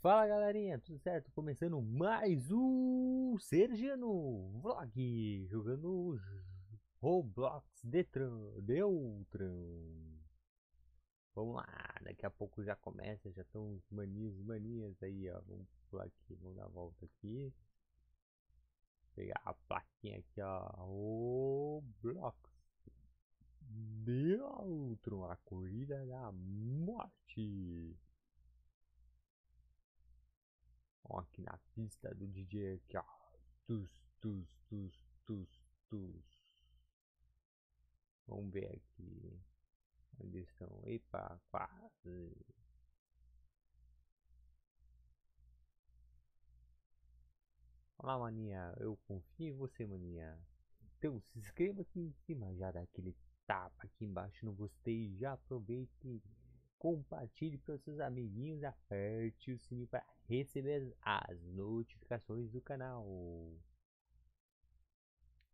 Fala galerinha, tudo certo? Começando mais um Sergiano Vlog, jogando Roblox Detran, Deutran. Vamos lá, daqui a pouco já começa, já estão os maninhos maninhas aí, ó. Vamos pular aqui, vamos dar a volta aqui. Pegar a plaquinha aqui, ó. Roblox Deutran, a corrida da morte. Ó, aqui na pista do DJ aqui, ó. Tus, tus, tus, tus, tus. Vamos ver aqui. Onde estão? Epa, quase. Olá, maninha. Eu confio em você, maninha. Então, se inscreva aqui em cima. Já dá aquele tapa aqui embaixo no gostei. Já aproveite compartilhe para seus amiguinhos, aperte o sininho para receber as notificações do canal.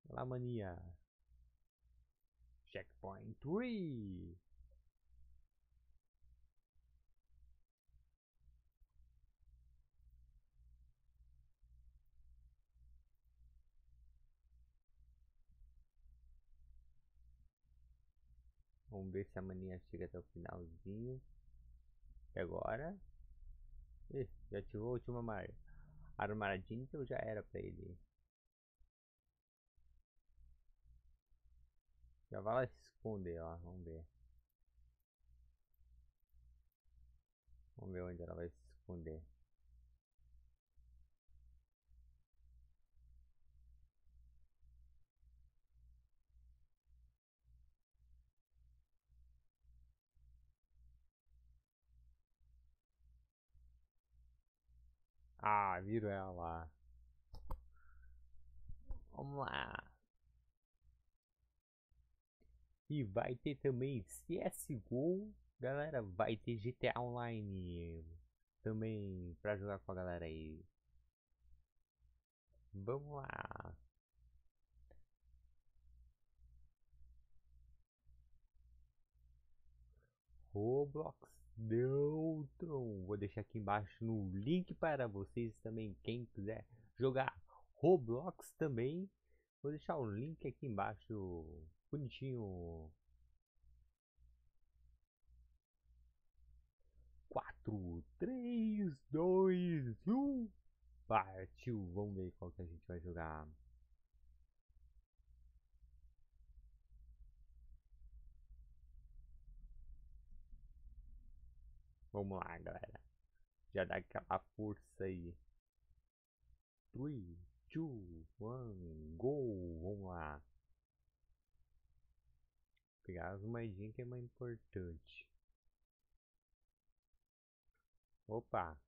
Olá, mania. Checkpoint 3. Vamos ver se a maninha chega até o finalzinho. E agora? Ih, já ativou a última mar... armadilha, então já era pra ele. Já vai lá se esconder, ó. Vamos ver. Vamos ver onde ela vai se esconder. Ah, viro ela lá. Vamos lá. E vai ter também CSGO. Galera, vai ter GTA Online também pra jogar com a galera aí. Vamos lá. Roblox Neutron. Vou deixar aqui embaixo no link para vocês também, quem quiser jogar Roblox também. Vou deixar o link aqui embaixo, bonitinho. 4, 3, 2, 1. Partiu. Vamos ver qual que a gente vai jogar. Vamos lá, galera. Já dá aquela força aí. 3, 2, 1, go! Vamos lá. Pegar as moedinhas que é mais importante. Opa!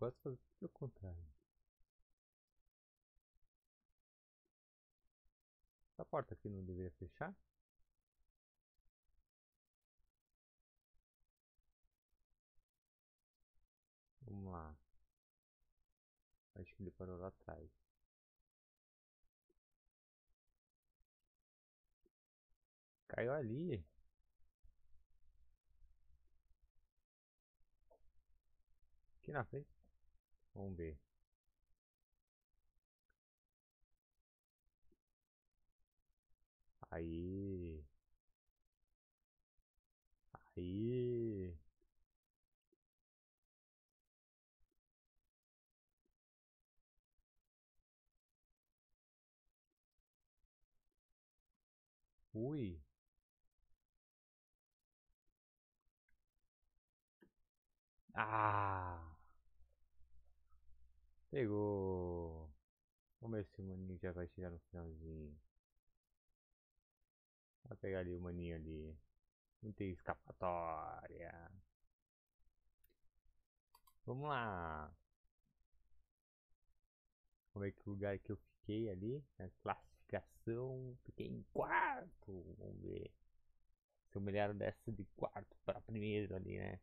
Gosto de fazer tudo o contrário. Essa porta aqui não deveria fechar? Vamos lá. Acho que ele parou lá atrás. Caiu ali. Aqui na frente. Vamos ver. Aí. Aí. Ui. Ah. Pegou. Vamos ver se o maninho já vai chegar no finalzinho. Vai pegar ali o maninho ali. Não tem escapatória. Vamos lá. Vamos ver que lugar que eu fiquei ali. Na classificação. Fiquei em quarto. Vamos ver. Se eu melhoro dessa de quarto para primeiro ali, né?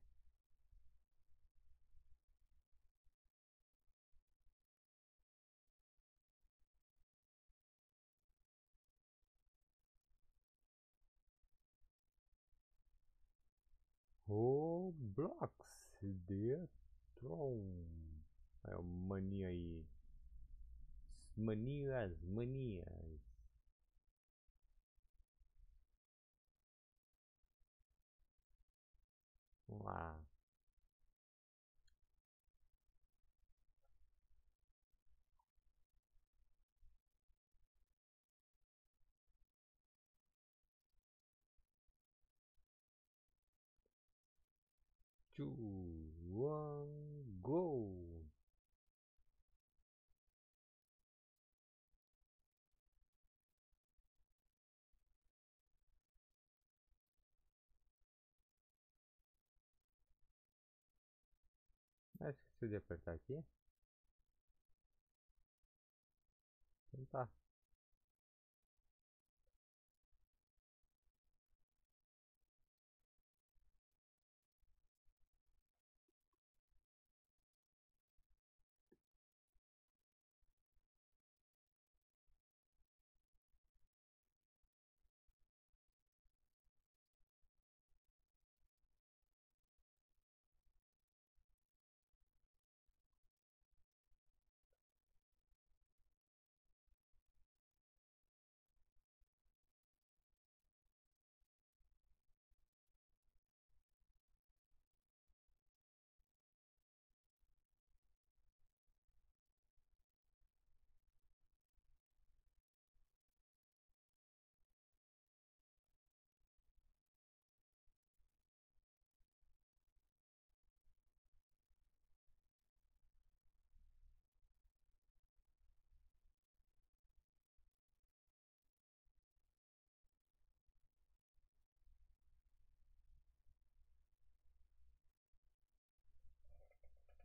Roblox Detron. É o mania aí. Manias, manias. Vamos lá. Two, one, go! Ah, esqueci de apertar aqui. Então tá.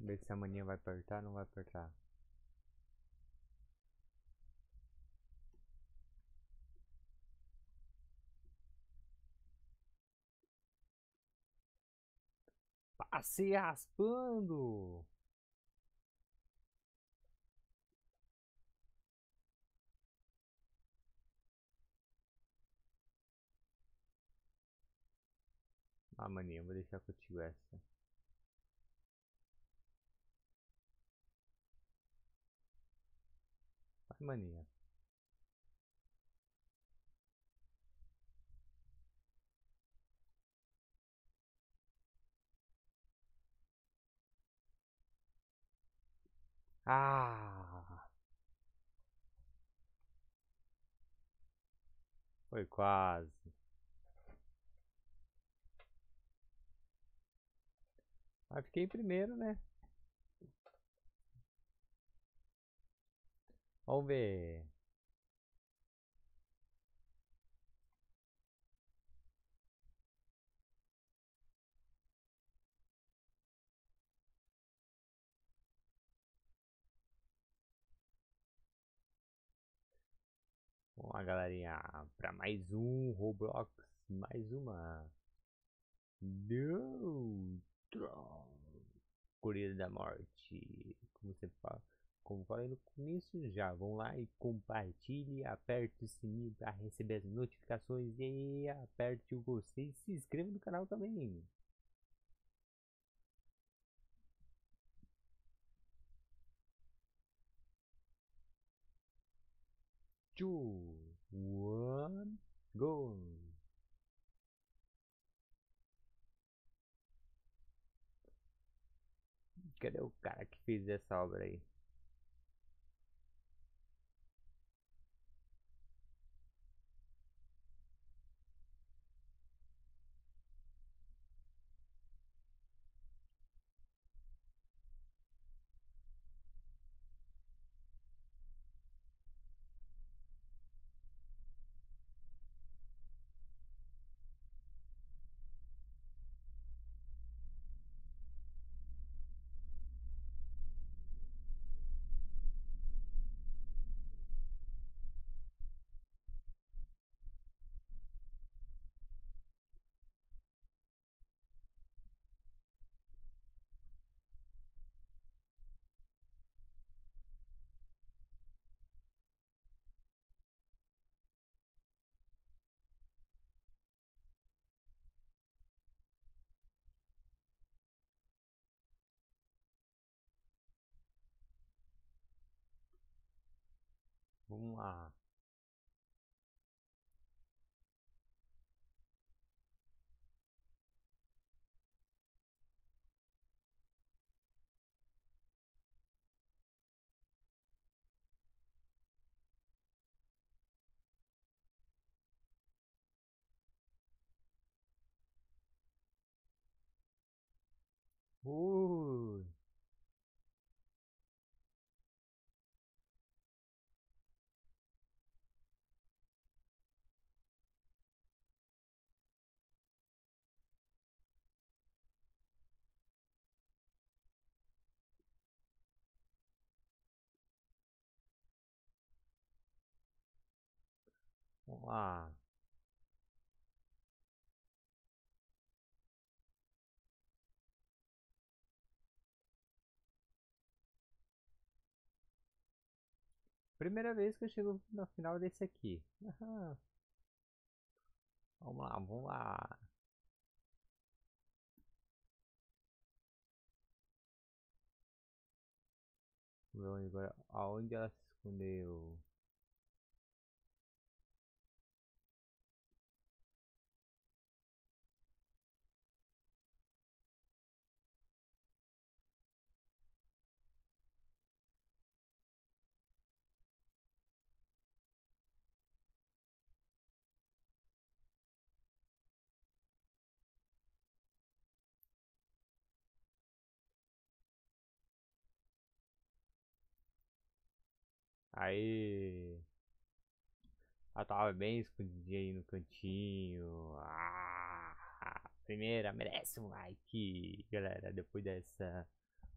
Ver se a maninha vai apertar não vai apertar. Passe raspando! Ah, maninha, vou deixar contigo essa. Mania. Ah! Foi quase. Mas fiquei em primeiro, né? Vamos ver. Vamos lá, galerinha, para mais um Roblox, mais uma Neutron Corrida da Morte, como você fala. Como falei no começo, já vão lá e compartilhe, aperte o sininho para receber as notificações e aperte o gostei e se inscreva no canal também. Two, one, go! Cadê o cara que fez essa obra aí? Vamos lá. Ui. Lá. Primeira vez que eu chego no final desse aqui. Vamos lá, vamos lá. Vamos ver agora aonde ela se escondeu. Aí. Ela tava bem escondidinha aí no cantinho. Ah, primeira, merece um like, galera. Depois dessa.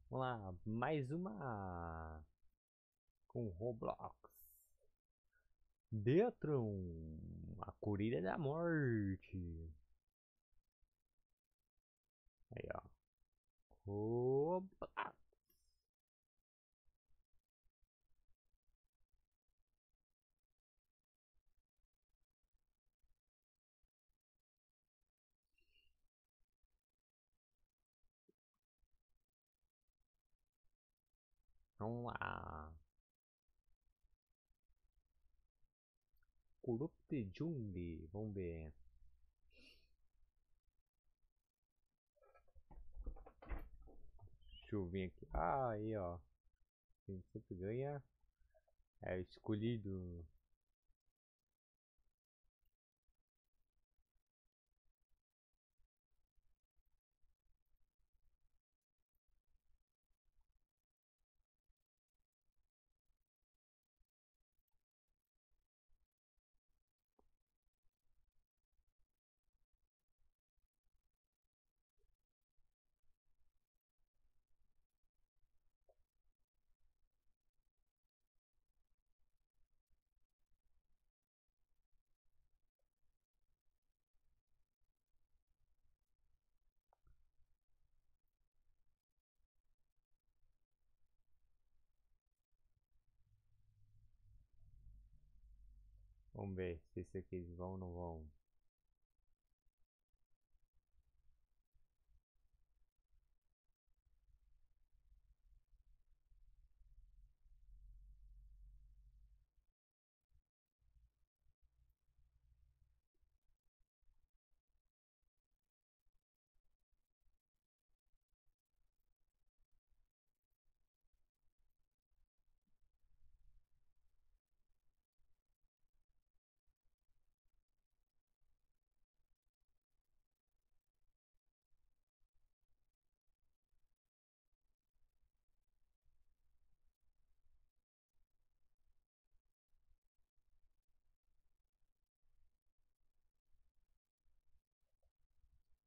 Vamos lá, mais uma. Com Roblox. Detron. A corrida da morte. Aí, ó. Roblox. Vamos lá. Corrupte Jungle. Vamos ver. Deixa eu vir aqui. Ah, aí, ó. Quem sempre ganha é escolhido. Vamos ver se esse aqui vão ou não vão.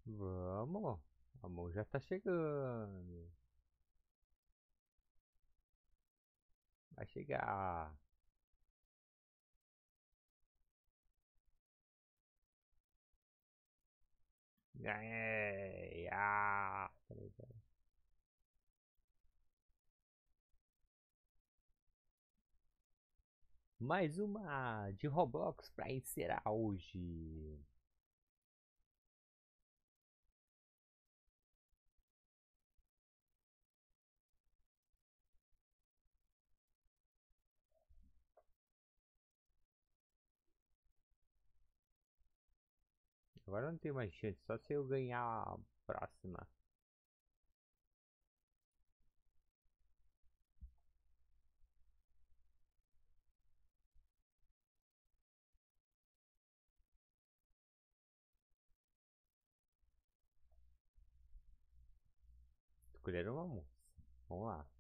Vamos, a mão já tá chegando. Vai chegar. Ganhei! Ah, peraí, peraí. Mais uma de Roblox para encerrar hoje. Agora não tem mais chance, só se eu ganhar a próxima. Escolheram uma moça. Vamos lá.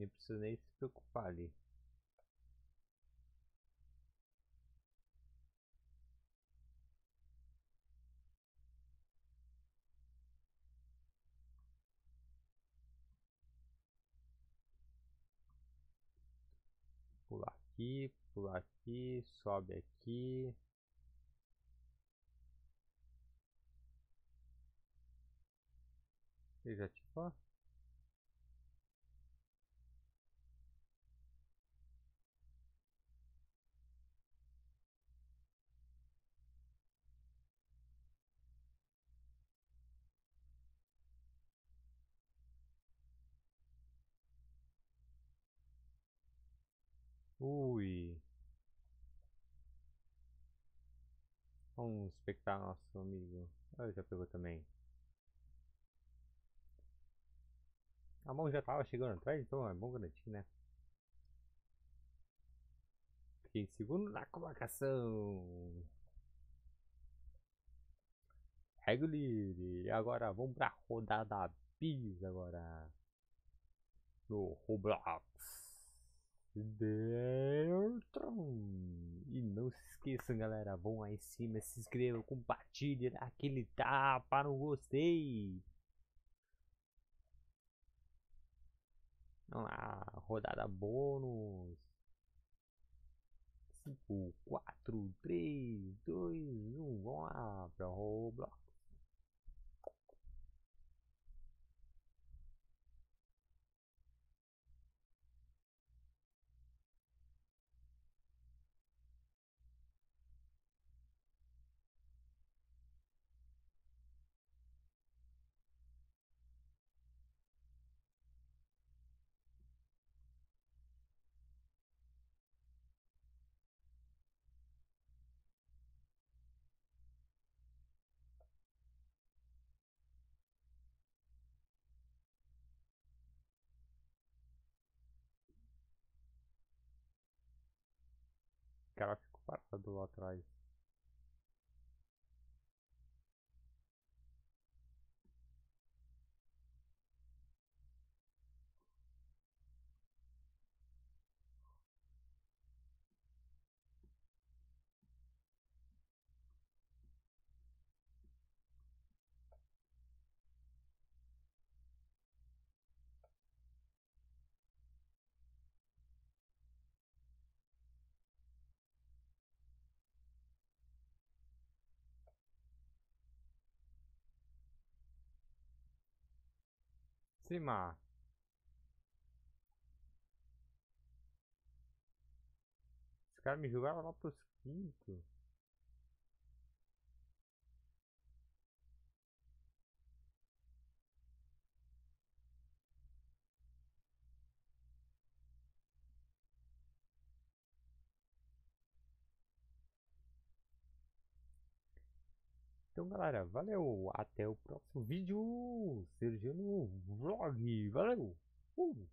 Nem precisa nem se preocupar ali. Pular aqui, pular aqui, sobe aqui. Ele já ativou? Ui. Vamos espectar nosso amigo. Ah, já pegou também. A mão já tava chegando atrás, então é bom garantir, né? Fiquei segundo na colocação. Regular. Agora vamos pra rodada bis agora. No Roblox. Deltron. E não se esqueçam, galera. Vão aí em cima, se inscrevam, compartilhem, aquele tapa no gostei. Vamos lá, rodada bônus. 5, 4, 3, 2, 1. Vamos lá para Roblox. Cara ficou parado lá atrás. Cima. Os caras me jogaram lá pros quintos. Então, galera, valeu. Até o próximo vídeo. Sergiano Vlog. Valeu. Uh.